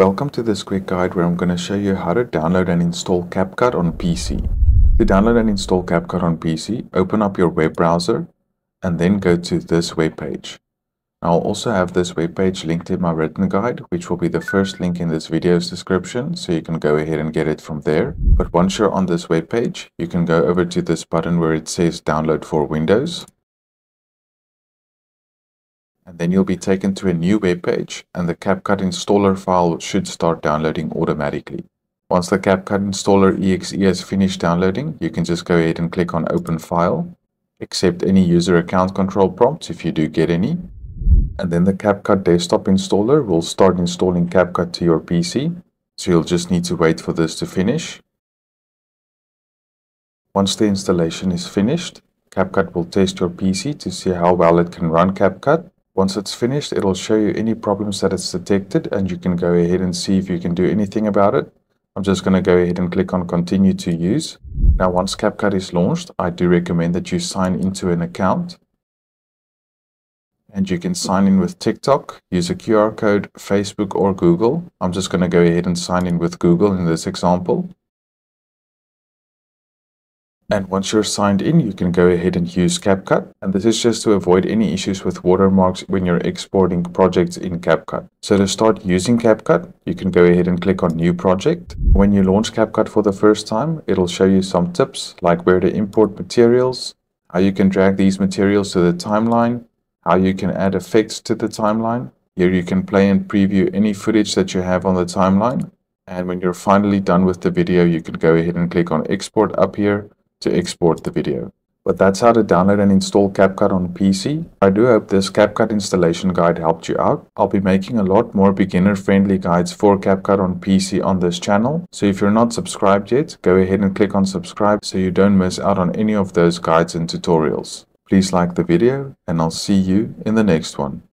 Welcome to this quick guide where I'm going to show you how to download and install CapCut on PC. To download and install CapCut on PC, open up your web browser and then go to this web page. I'll also have this web page linked in my written guide, which will be the first link in this video's description, so you can go ahead and get it from there. But once you're on this web page, you can go over to this button where it says download for Windows. And then you'll be taken to a new web page and the CapCut installer file should start downloading automatically. Once the CapCut installer exe has finished downloading, you can just go ahead and click on open file, accept any user account control prompts if you do get any, and then the CapCut desktop installer will start installing CapCut to your PC. So you'll just need to wait for this to finish. Once the installation is finished, CapCut will test your PC to see how well it can run CapCut. Once it's finished, it'll show you any problems that it's detected and you can go ahead and see if you can do anything about it. I'm just going to go ahead and click on continue to use. Now once CapCut is launched, I do recommend that you sign into an account and you can sign in with TikTok, use a QR code, Facebook or Google. I'm just going to go ahead and sign in with Google in this example. And once you're signed in, you can go ahead and use CapCut. And this is just to avoid any issues with watermarks when you're exporting projects in CapCut. So to start using CapCut, you can go ahead and click on New Project. When you launch CapCut for the first time, it'll show you some tips like where to import materials, how you can drag these materials to the timeline, how you can add effects to the timeline. Here you can play and preview any footage that you have on the timeline. And when you're finally done with the video, you can go ahead and click on export up here to export the video. But that's how to download and install CapCut on PC. I do hope this CapCut installation guide helped you out. I'll be making a lot more beginner-friendly guides for CapCut on PC on this channel. So if you're not subscribed yet, go ahead and click on subscribe so you don't miss out on any of those guides and tutorials. Please like the video and I'll see you in the next one.